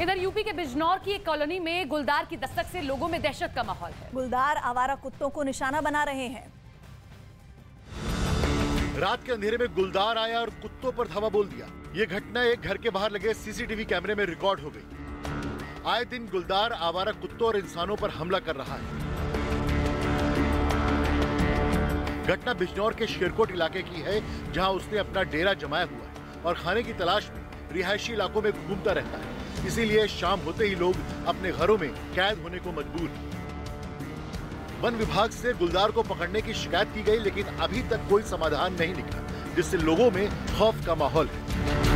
इधर यूपी के बिजनौर की एक कॉलोनी में गुलदार की दस्तक से लोगों में दहशत का माहौल है। गुलदार आवारा कुत्तों को निशाना बना रहे हैं। रात के अंधेरे में गुलदार आया और कुत्तों पर धावा बोल दिया। ये घटना एक घर के बाहर लगे सीसीटीवी कैमरे में रिकॉर्ड हो गई। आए दिन गुलदार आवारा कुत्तों और इंसानों पर हमला कर रहा है। घटना बिजनौर के शेरकोट इलाके की है जहाँ उसने अपना डेरा जमाया हुआ है और खाने की तलाश में रिहायशी इलाकों में घूमता रहता है। इसीलिए शाम होते ही लोग अपने घरों में कैद होने को मजबूर। वन विभाग से गुलदार को पकड़ने की शिकायत की गई, लेकिन अभी तक कोई समाधान नहीं निकला, जिससे लोगों में खौफ का माहौल है।